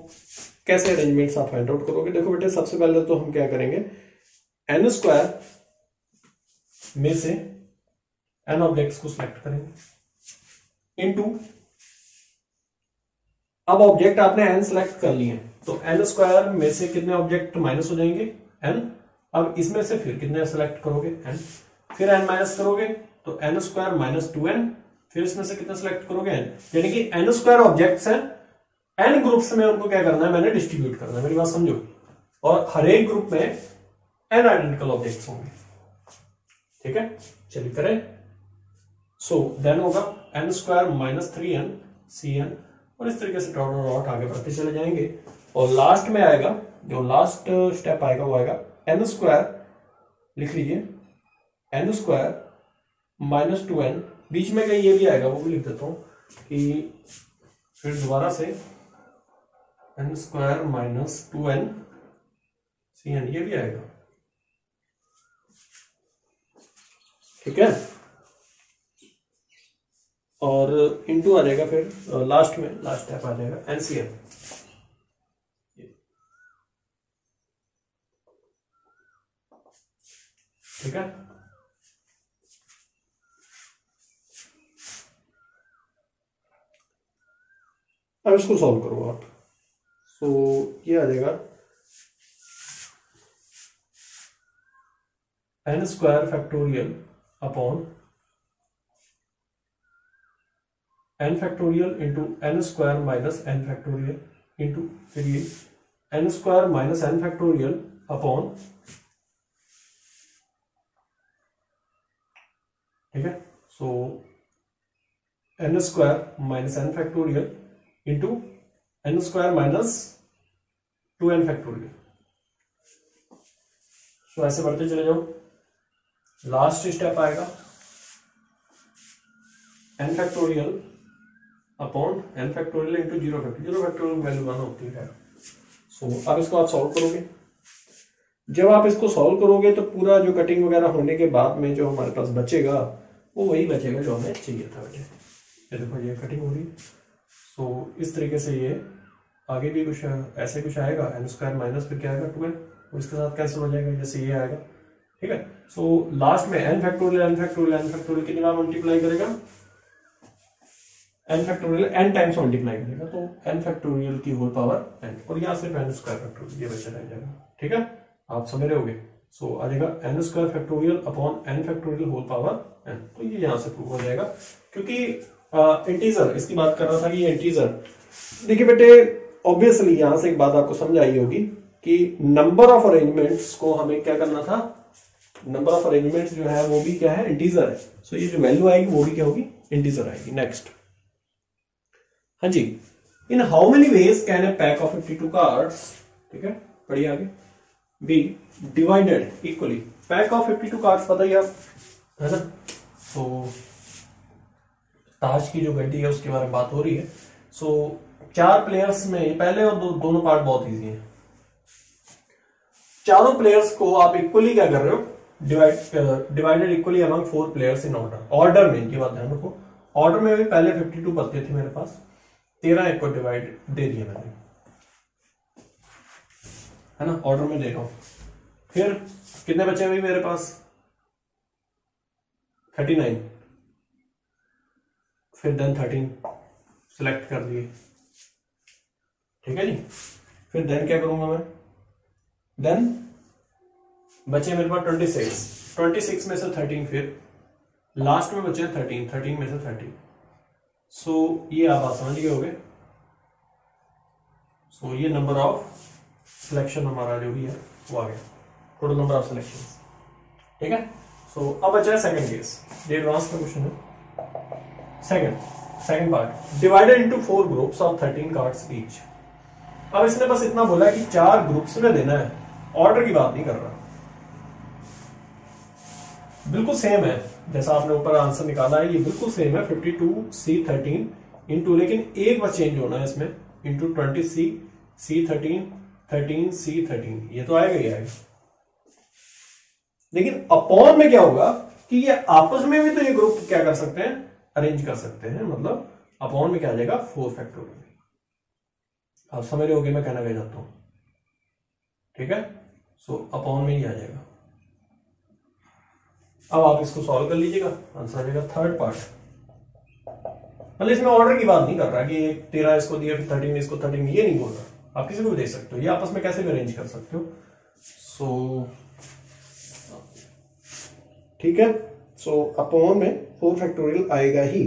कैसे अरेंजमेंट्स आप फाइंड आउट करोगे? देखो बेटे, सबसे पहले तो हम क्या करेंगे? एन स्क्वायर में से एन ऑब्जेक्ट्स को सिलेक्ट करेंगे। इनटू अब ऑब्जेक्ट आपने एन सेलेक्ट कर लिए तो एन स्क्वायर में से कितने ऑब्जेक्ट माइनस हो जाएँगे? एन अब इसमें से फिर कितने सेलेक्ट करोगे? एन फिर एन माइनस करोगे तो N square minus two N फिर इसमें से कितना सेलेक्ट करोगे एन यानी कि एन स्क्वायर ऑब्जेक्ट्स हैं एन ग्रुप्स में उनको क्या करना है, मैंने डिस्ट्रीब्यूट करना है, मेरी बात समझो। और हर एक ग्रुप में एन आइडेंटिकल ऑब्जेक्ट्स होंगे। ठीक है? चलिए करें। सो देन होगा N square minus three N C N और इस तरीके से डॉट डॉट आगे बढ़ते चले जाएँगे। और लास्ट में आएगा, जो लास्ट स्टेप आएगा, वो आएगा एन स्क्वायर लिख लीजिए। N square minus two N बीच में कहीं ये भी आएगा, वो भी लिख देता हूँ कि फिर दोबारा से N square minus two N C N ये भी आएगा। ठीक है? और इंटू आ जाएगा फिर लास्ट में लास्ट स्टेप आ जाएगा एनसीएम ठीक है? अब इसको सॉल्व करो आप। सो so, ये आ जाएगा। N square factorial upon N factorial into N square minus N factorial into फिर ये N square minus N factorial upon ठीक है? So N square minus N factorial into N square minus two N factorial so ऐसे बढ़ते चले जाओ। Last step आएगा। N factorial upon N factorial into zero factorial zero factorial value one होती है। So so, अब इसको आप सॉल्व करोगे। जब आप इसको सॉल्व करोगे तो पूरा जो कटिंग वगैरह होने के बाद में जो हमारे पास बचेगा वो वही बचेगा जो हमें चाहिए था। बेटे ये देखो ये कटिंग हो रही सो so, इस तरीके से ये आगे भी कुछ ऐसे कुछ आएगा एन स्क्वायर माइनस फिर क्या आएगा? टू इसके साथ कैंसिल हो जाएगा? जैसे ये आएगा। ठीक है? सो so, लास्ट में n factorial n factorial n factorial कितनी बार मल्टीप्लाई करेगा? N factorial n times multiply करेगा। तो एन फैक्टोरियल की होल पावर एन और यहाँ सिर्फ़ एन स्क्वायर फैक्टोरियल ये बचा रह जाएगा। ठीक है? आप समझ रहे होगे? सो आ जाएगा n square factorial upon n factorial whole power n तो ये यहाँ से प्रूव हो जाएगा। क्योंकि इंटीजर इसकी बात कर रहा था कि इंटीजर देखिए बेटे ऑब्वियसली यहाँ से एक बात आपको समझ आई होगी कि नंबर ऑफ़ अरेंजमेंट्स को हमें क्या करना था? नंबर ऑफ़ अरेंजमेंट्स जो है वो भी क्या है? इंटीजर है। सो so, ये जो वैल्यू आएगी वो भी क्या होगी? इंटीजर आएगी। नेक्स्ट हाँ जी। In how many ways can a pack of fifty two cards ठीक है पढ़िए आगे be divided equally pack of fifty two cards पता ही आप है ना? तो ताश की जो घंटी है उसके बारे में बात हो रही है। सो so, चार प्लेयर्स में पहले और दो, दोनों पार्ट बहुत इजी है। चारों प्लेयर्स को आप इक्वली क्या कर रहे हो? Divide divided equally among four players in order order में इनकी बात ध्यान रखो। ऑर्डर में भी पहले 52 पत्ते थे मेरे पास। तेरह एक को डिवाइड दे दिया मैंने। है ना? ऑर्डर में दे रहा हूँ फिर कितने बचे हुए मेरे पास? थर्टी नाइन फिर देन थर्टीन सिलेक्ट कर दिए। ठीक है जी? फिर देन क्या करूँगा मैं? देन बचे मेरे पास ट्वेंटी सिक्स ट्वेंटी सिक्स में से थर्टीन फिर। लास्ट में बचे थर्टीन थर्टीन में से थर्टीन सो so, ये आप आसान ही हो गए सो ये नंबर ऑफ़ सिलेक्शन हमारा जो भी है वो आ गया। टोटल नंबर ऑफ़ सिलेक्शन ठीक है? सो so, अब बचा है सेकंड केस ये एडवांस का क्वेश्चन है। Second second part divided into four groups of thirteen cards each अब इसने बस इतना बोला कि चार ग्रुप्स में देना है। ऑर्डर की बात नहीं कर रहा। बिल्कुल सेम है। जैसा आपने ऊपर आंसर निकाला है, ये बिल्कुल सेम है। 52 सी थर्टीन इंटू लेकिन एक बस चेंज होना है इसमें। Into twenty C C thirteen thirteen C thirteen ये तो आएगा ही आएगा। लेकिन अपॉन में क्या होगा कि ये आपस में भी तो ये ग्रुप क्या कर सकते हैं? अरेंज कर सकते हैं मतलब अपॉन में क्या आ जाएगा फोर फैक्टोरियल आप समझ रहे होगे मैं कहना कह जाता हूँ। ठीक है? सो अपॉन में ही आ जाएगा। अब आप इसको सॉल्व कर लीजिएगा। आंसर आ जाएगा थर्ड पार्ट मतलब इसमें ऑर्डर की बात नहीं कर रहा कि तेरह इसको दिया फिर थर्टीन इसको थर्टीन ये नहीं बोल रहा। आप किसी को भी दे सकते हो। ये आपस में कैसे भी अरेंज कर सकते हो। सो so, ठीक है? सो so, अपॉन में फोर फैक्टोरियल आएगा ही।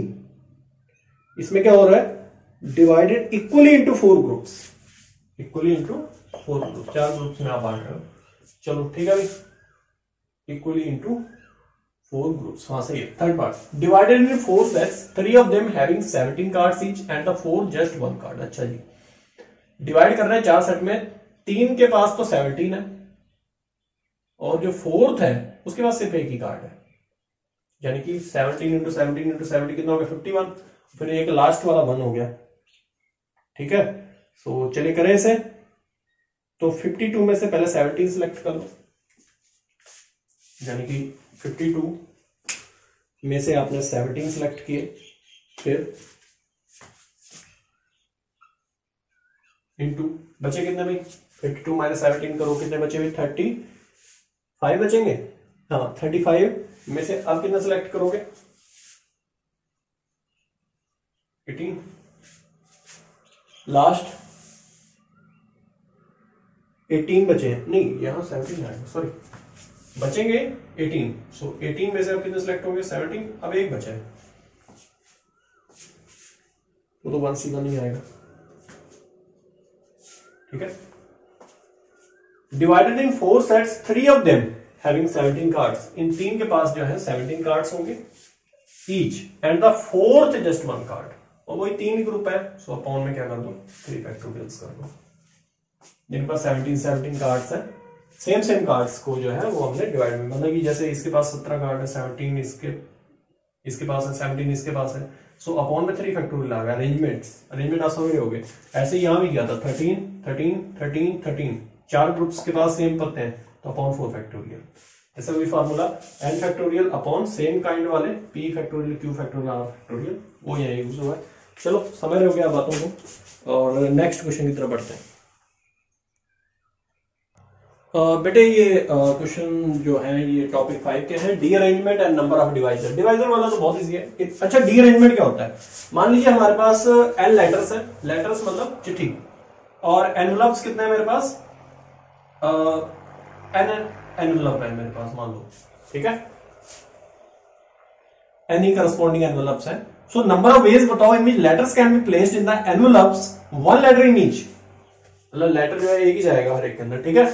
इसमें क्या हो रहा है? Divided equally into four groups equally into four group चार ग्रुप्स में आप बांट रहे हो। चलो ठीक है भाई इक्वली इंटू फोर ग्रुप्स वहाँ से third part divided in four sets three of them having 17 cards each and the four just one card अच्छा जी। डिवाइड कर रहे हैं चार सेट में। तीन के पास तो 17 है। और जो फोर्थ है उसके पास सिर्फ़ एक ही कार्ड है। यानी कि 17 इंटू सेवनटीन इंटू सेवेंटी कितना हो गया? 51 फिर एक लास्ट वाला वन हो गया। ठीक है? सो so, चलिए करें इसे। तो 52 में से पहले 17 सिलेक्ट कर लो। यानी कि 52 में से आपने 17 सिलेक्ट किए। फिर इंटू बचे कितने भाई 52 टू माइनस सेवनटीन करो। कितने बचे भाई थर्टी फाइव बचेंगे? हाँ थर्टी फाइव में से अब कितना सिलेक्ट करोगे? एटीन लास्ट एटीन बचे हैं। नहीं, यहाँ सेवनटीन आएगा सॉरी बचेंगे एटीन सो एटीन में से अब कितने सिलेक्ट होंगे सेवनटीन अब एक बचा है। वो तो वन सीधा नहीं आएगा। ठीक है? Divided in four sets three of them having seventeen cards इन तीन के पास जो है सेवनटीन कार्ड्स होंगे each and the fourth just one card और वही तीन ग्रुप है. सो अपॉन में क्या कर दो? थ्री फैक्टोरियल्स कर दो. जिनके पास सेवनटीन सेवनटीन कार्ड्स है सेम सेम कार्ड्स को जो है, वो हमने डिवाइड में मतलब कि जैसे इसके पास सत्रह कार्ड है सेवनटीन इसके इसके पास है सेवनटीन इसके पास है. सो अपॉन में थ्री फैक्टोरियल आ गया अरेंजमेंट अरेंजमेंट आप समझ हो गए ऐसे यहाँ भी किया था. थर्टीन थर्टीन थर्टीन थर्टीन चार ग्रुप्स के पास सेम पत्ते हैं. अपॉन फोर फैक्टोरियल ऐसा भी formula n factorial upon same kind वाले p factorial q factorial r factorial वो यही यूज़ हुआ है। चलो समझ हो गया बातों को। और नेक्स्ट क्वेश्चन की तरफ़ बढ़ते हैं। बेटे ये क्वेश्चन जो है, ये टॉपिक फाइव के हैं। Derangement and number of divisor divisor वाला तो बहुत इजी है। अच्छा डी अरेंजमेंट क्या होता है? मान लीजिए हमारे पास एन लेटर्स है। लेटर्स मतलब चिट्ठी। और एनवलप्स कितने हैं मेरे पास? एन एन एनवलप है मेरे पास मान लो। ठीक है? एनी करस्पॉन्डिंग एनवलप्स है। सो नंबर ऑफ़ वेज बताओ in letters can be placed in the envelopes one letter in each मतलब लेटर जो है एक ही जाएगा हर एक के अंदर ठीक है?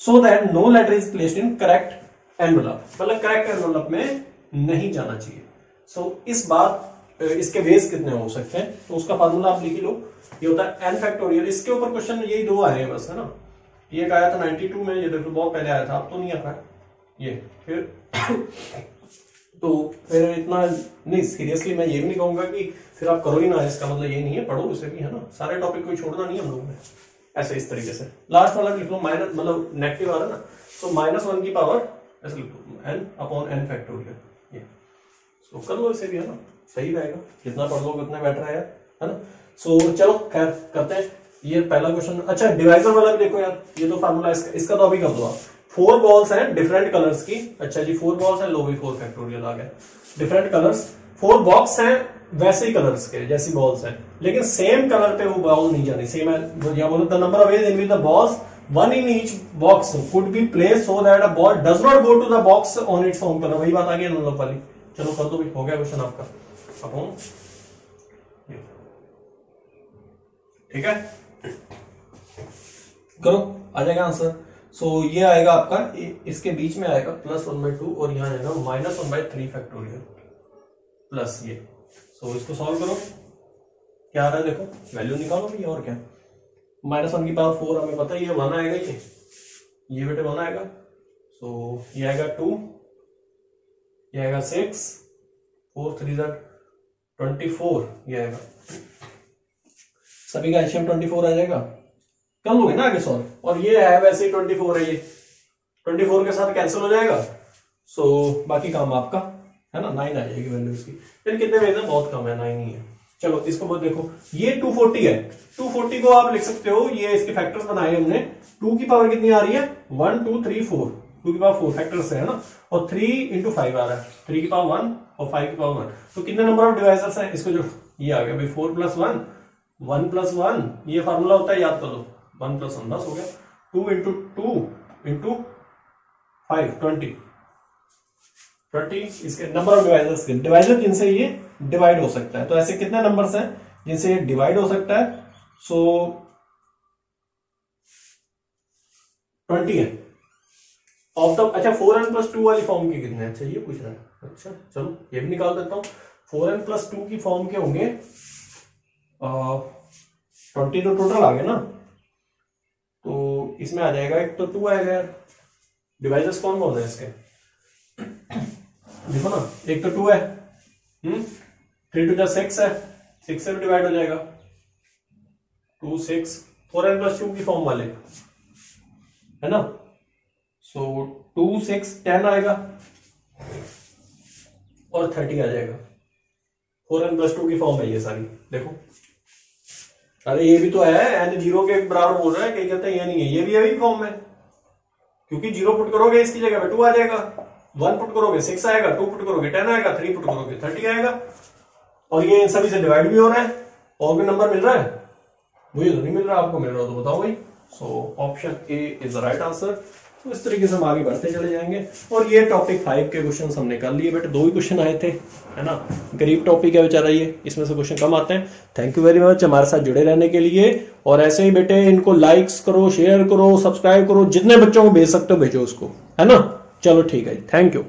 So that no letter is placed in correct envelope मतलब करेक्ट एनवलप में नहीं जाना चाहिए। सो so, इस बात इसके वेज कितने हो सकते हैं? तो उसका फार्मूला आप लिख लो। ये होता है एन फैक्टोरियल इसके ऊपर क्वेश्चन यही दो आए हैं बस है ना? ये आया था 92 में, ये देखो बहुत पहले आया था, अब तो नहीं आता। ये, फिर तो फिर इतना नहीं सीरियसली मैं ये भी नहीं कहूँगा कि फिर आप करो ही ना, इसका मतलब ये नहीं है, पढ़ो उसे भी, है ना? सारे टॉपिक को छोड़ना नहीं हम लोगों ने। ऐसे इस तरीके से। लास्ट वाला लिख लो माइनस मतलब नेगेटिव आ रहा ना तो माइनस वन की पावर ऐसे लिख लो एन अपॉन एन फैक्टोरियल ये। सो कर लो इसे भी, है ना? सही रहेगा। जितना पढ़ लो उतना बेटर है है ना? सो चलो, खैर, करते हैं। ये पहला क्वेश्चन अच्छा डिवाइजर वाला भी देखो यार, ये तो फार्मूला इसका इसका तो अभी कर दो फोर बॉल्स हैं डिफरेंट कलर्स की। अच्छा जी फोर बॉल्स हैं लो भी फोर फैक्टोरियल आ गया। डिफरेंट कलर्स फोर बॉक्स हैं, वैसे ही कलर्स के, जैसी बॉल्स हैं। लेकिन सेम कलर पे वो बॉल नहीं जानी। सेम या बोलो the number of ways in which the balls one in each box could be place so that a ball does not go to the box on its own colour वही बात आ गई number वाली चलो, कर दो हो गया क्वेश्चन आपका। अब ठीक है? करो आ जाएगा आंसर सो so, ये आएगा आपका इसके बीच में आएगा प्लस वन बाई टू और यहाँ आएगा minus one by three factorial plus ये. सो so, इसको सॉल्व करो. क्या आ रहा है देखो वैल्यू निकालो भैया और क्या? माइनस वन की पावर फोर हमें पता है ये वन आएगा ये ये बेटे वन आएगा. सो so, ये आएगा टू ये आएगा six four three twenty four ये आएगा. सभी का ट्वेंटी फोर आ जाएगा। कर लोगे ना आगे सॉल्व और ये है वैसे ही ट्वेंटी फोर है ये। ट्वेंटी फोर के साथ कैंसिल हो जाएगा। सो so, बाकी काम आपका है ना? नाइन आ जाएगी वैल्यू इसकी। फिर कितने है बहुत कम है नाइन ही है। चलो इसको मत देखो। ये 240 है। 240 को आप लिख सकते हो। ये इसके फैक्टर्स बनाए हमने। टू की पावर कितनी आ रही है? One two three four two की पावर फोर फैक्टर्स है ना? और थ्री इंटू फाइव आ रहा है। थ्री की पावर वन और फाइव की पावर वन तो कितने नंबर ऑफ़ डिवाइसर्स है? इसको जो ये आ गया भाई four plus one one plus one, ये फार्मूला होता है, याद कर लो। वन प्लस वन बस हो गया। Two into two into five twenty twenty इसके नंबर ऑफ़ डिवाइजर्स डिवाइजर जिनसे ये डिवाइड हो सकता है। तो ऐसे कितने नंबर्स हैं जिनसे ये डिवाइड हो सकता है? सो ट्वेंटी है। ऑफ़ द अच्छा फोर एन प्लस टू वाली फॉर्म के कितने अच्छा ये पूछ रहा है। अच्छा चलो, ये भी निकाल देता हूँ। फोर एन प्लस टू की फॉर्म के होंगे ट्वेंटी तो टोटल आ गए ना। तो इसमें आ जाएगा, एक तो टू आएगा डिवाइजर्स कौन कौन है इसके? देखो ना, एक तो टू है। हम्म थ्री टू जा सिक्स है। सिक्स से भी डिवाइड हो जाएगा। Two six four n plus two की फॉर्म वाले। है ना? सो टू सिक्स टेन आएगा। और थर्टी आ जाएगा। फोर एन प्लस टू की फॉर्म है ये सारी। देखो। अरे ये भी तो है एन ज़ीरो के बराबर बोल रहा है कहीं कहते हैं, ये नहीं है, ये भी अभी फॉर्म में। क्योंकि ज़ीरो पुट करोगे इसकी जगह पे टू आ जाएगा वन पुट करोगे सिक्स आएगा टू पुट करोगे टेन आएगा थ्री पुट करोगे थर्टी आएगा। और ये इन सभी से डिवाइड भी हो रहा है, और भी नंबर मिल रहा है। मुझे तो नहीं मिल रहा आपको, मिल रहा तो बताओ भाई। So option A is the right answer तो इस तरीके से हम आगे बढ़ते चले जाएँगे। और ये टॉपिक फाइव के क्वेश्चन हमने कर लिए बेटे दो ही क्वेश्चन आए थे, है ना? गरीब टॉपिक है बेचारा ये, इसमें से क्वेश्चन कम आते हैं। थैंक यू वेरी मच हमारे साथ जुड़े रहने के लिए। और ऐसे ही बेटे, इनको लाइक्स करो शेयर करो सब्सक्राइब करो, जितने बच्चों को भेज सकते हो, भेजो उसको, है ना? चलो ठीक है थैंक यू